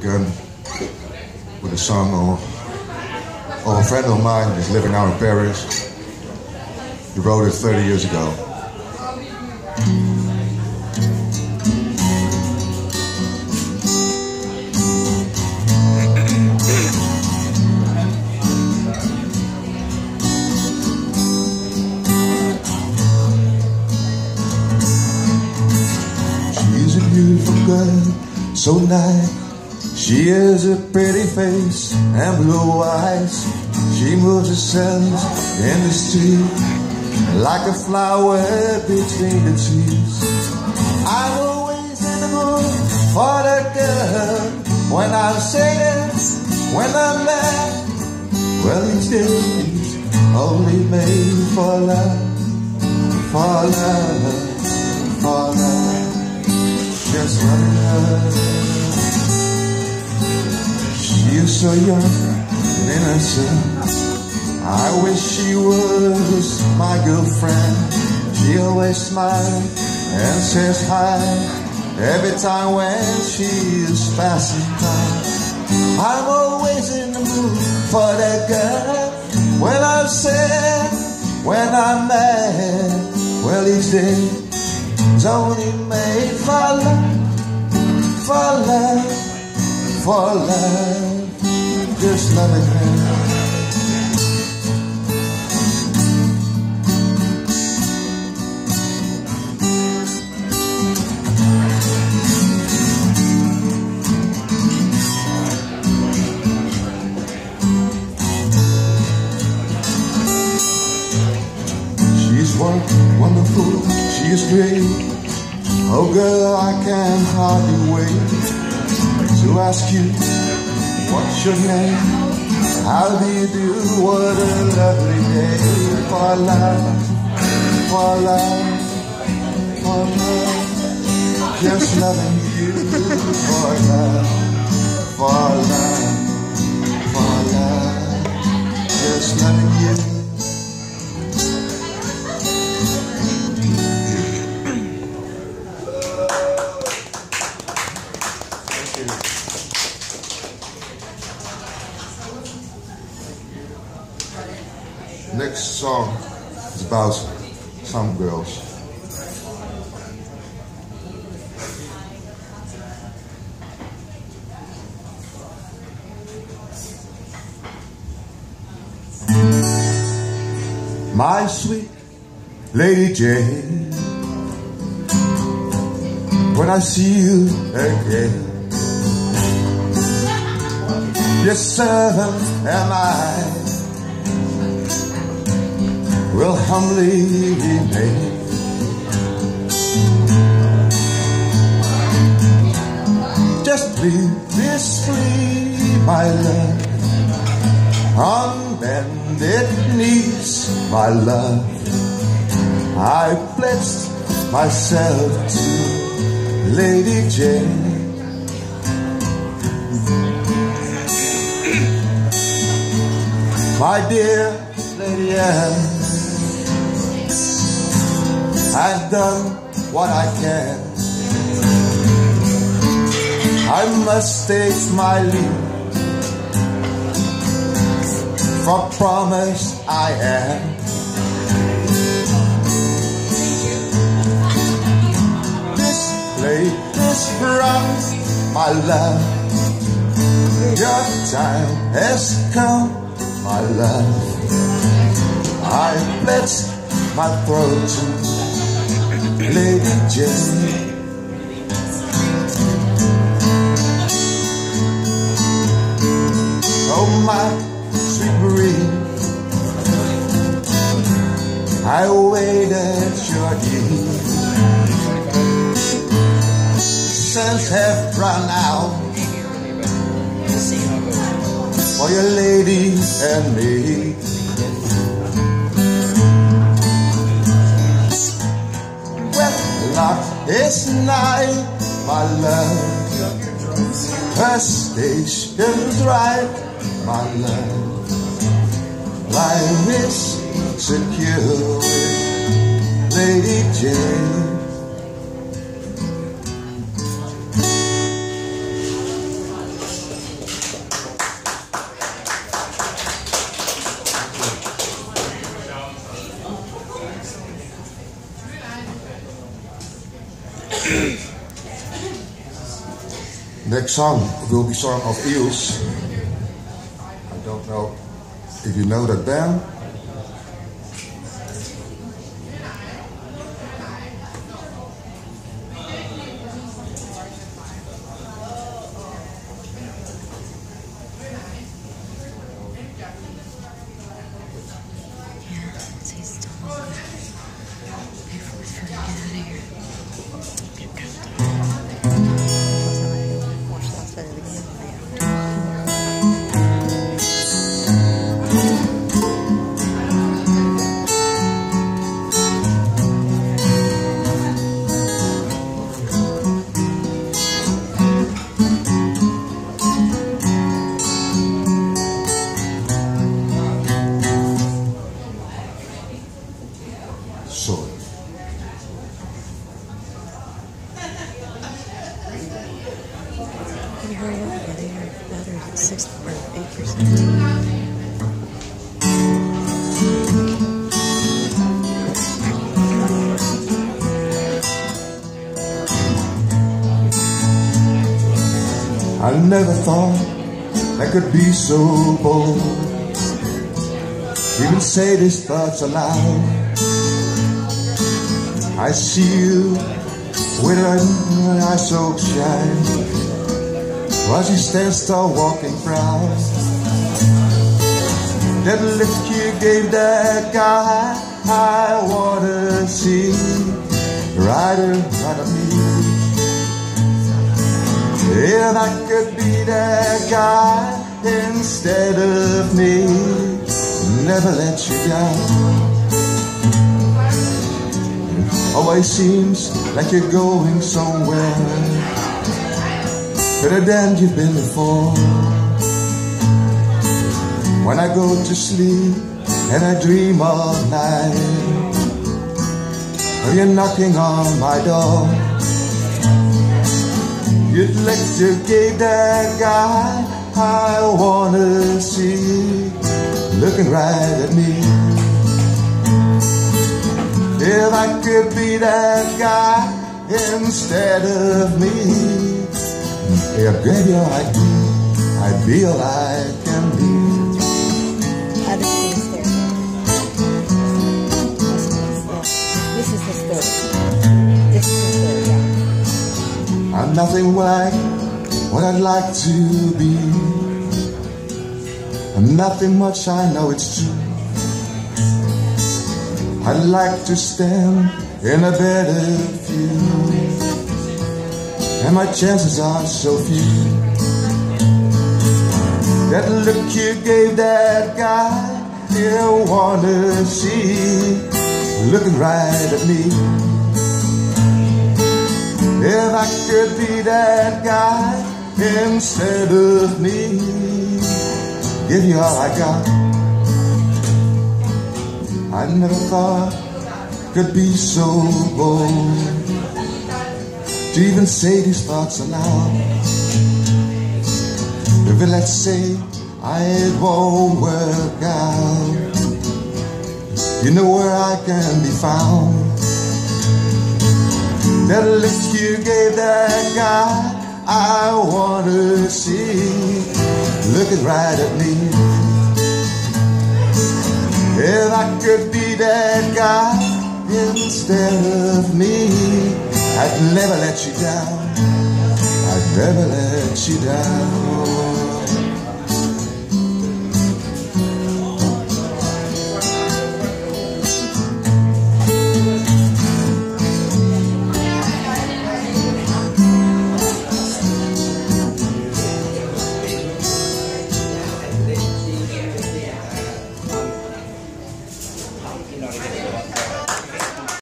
begun with a song of, of oh, a friend of mine who's living out in Paris. He wrote it 30 years ago. She's a beautiful girl, so nice. She has a pretty face and blue eyes. She moves herself in the street like a flower between the trees. I'm always in the mood for that girl when I'm sad, when I'm mad. Well, these days only made for love, for love, for love. Just love. She's so young and innocent. I wish she was my girlfriend. She always smiles and says hi every time when she is passing by. I'm always in the mood for that girl. When I'm sad, when I'm mad, well each day is only made for love, for love, for love, just loving her. She's wonderful, she is great. Oh girl, I can hardly wait to ask you, what's your name? How do you do? What a lovely day for love, for love, for love. Just loving you for love, for love, for love. Just loving you. Song is about some girls. My sweet Lady Jane, when I see you again, your servant am I will humbly remain. Just please, this free, my love, on bended knees, my love. I pledged myself to Lady Jane. My dear Lady Anne, I've done what I can. I must take my leave. From promise I am. This plate is brought, my love. Your time has come, my love. I pledge my throat Lady Jane. Oh my sweet Marie, I waited your deed. Cents have run out for your lady and me. Wedlock night, my love. Her station's right, my love. Life is secure with Lady Jane. Next song will be song of Eels. I don't know if you know that band. I never thought I could be so bold. Even say these thoughts aloud. I see you with an eye so shine While she stands tall walking proud. That look you gave that guy I wanna see. Right, right at me if I could be that guy instead of me, never let you down. Always seems like you're going somewhere better than you've been before. When I go to sleep and I dream all night, Are you're knocking on my door. Like to give that guy I wanna see looking right at me. If I could be that guy instead of me, if baby I'd be, I'd be all I can be. This is the story. This is the story, yeah. I'm nothing like what I'd like to be. I'm nothing much, I know it's true. I'd like to stand in a better view. And my chances are so few. That look you gave that guy, you wanna see, looking right at me. If I could be that guy instead of me, give you all I got. I never thought could be so bold to even say these thoughts aloud. If let's say it won't work out, you know where I can be found. That look you gave that guy I wanna see. Looking right at me. If I could be that guy instead of me. I'd never let you down. I'd never let you down